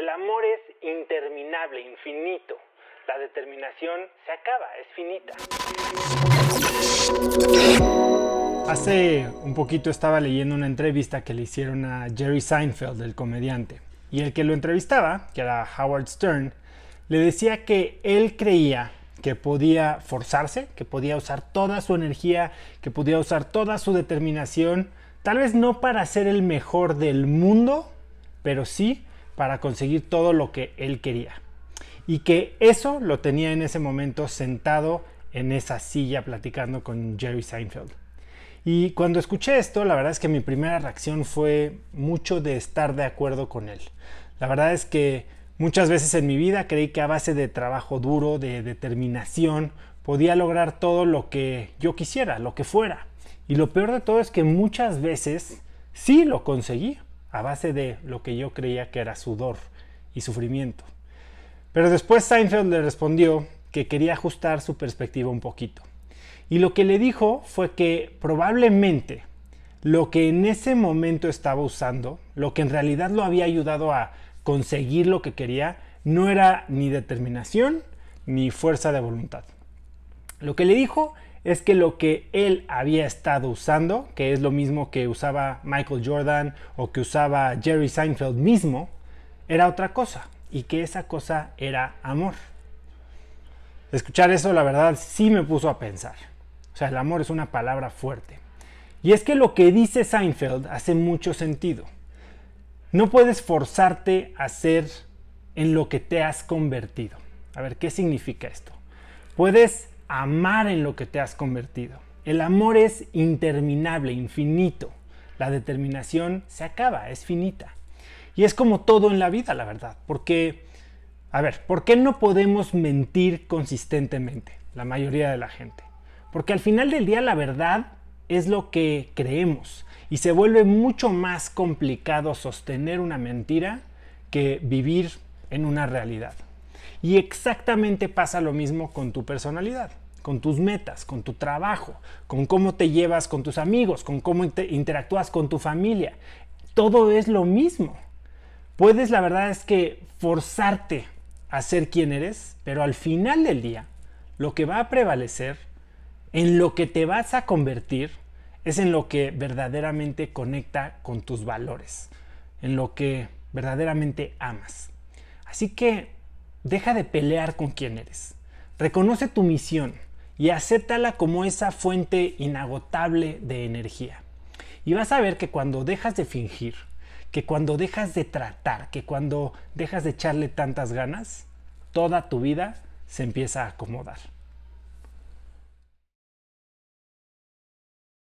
El amor es interminable, infinito. La determinación se acaba, es finita. Hace un poquito estaba leyendo una entrevista que le hicieron a Jerry Seinfeld, el comediante. Y el que lo entrevistaba, que era Howard Stern, le decía que él creía que podía forzarse, que podía usar toda su energía, que podía usar toda su determinación, tal vez no para ser el mejor del mundo, pero sí para conseguir todo lo que él quería. Y que eso lo tenía en ese momento sentado en esa silla platicando con Jerry Seinfeld. Y cuando escuché esto, la verdad es que mi primera reacción fue mucho de estar de acuerdo con él. La verdad es que muchas veces en mi vida creí que a base de trabajo duro, de determinación, podía lograr todo lo que yo quisiera, lo que fuera. Y lo peor de todo es que muchas veces sí lo conseguí a base de lo que yo creía que era sudor y sufrimiento. Pero después Seinfeld le respondió que quería ajustar su perspectiva un poquito. Y lo que le dijo fue que probablemente lo que en ese momento estaba usando, lo que en realidad lo había ayudado a conseguir lo que quería, no era ni determinación ni fuerza de voluntad. Lo que le dijo es que lo que él había estado usando, que es lo mismo que usaba Michael Jordan o que usaba Jerry Seinfeld mismo, era otra cosa y que esa cosa era amor. Escuchar eso, la verdad, sí me puso a pensar. O sea, el amor es una palabra fuerte. Y es que lo que dice Seinfeld hace mucho sentido. No puedes forzarte a ser en lo que te has convertido. A ver, ¿qué significa esto? Puedes amar en lo que te has convertido. El amor es interminable, infinito. La determinación se acaba, es finita. Y es como todo en la vida, la verdad. Porque, a ver, ¿por qué no podemos mentir consistentemente? La mayoría de la gente. Porque al final del día la verdad es lo que creemos. Y se vuelve mucho más complicado sostener una mentira que vivir en una realidad. Y exactamente pasa lo mismo con tu personalidad, con tus metas, con tu trabajo, con cómo te llevas con tus amigos, con cómo interactúas con tu familia. Todo es lo mismo. Puedes, la verdad es que forzarte a ser quien eres, pero al final del día, lo que va a prevalecer, en lo que te vas a convertir, es en lo que verdaderamente conecta con tus valores, en lo que verdaderamente amas. Así que Deja de pelear con quien eres. Reconoce tu misión y acéptala como esa fuente inagotable de energía. Y vas a ver que cuando dejas de fingir, que cuando dejas de tratar, que cuando dejas de echarle tantas ganas, toda tu vida se empieza a acomodar.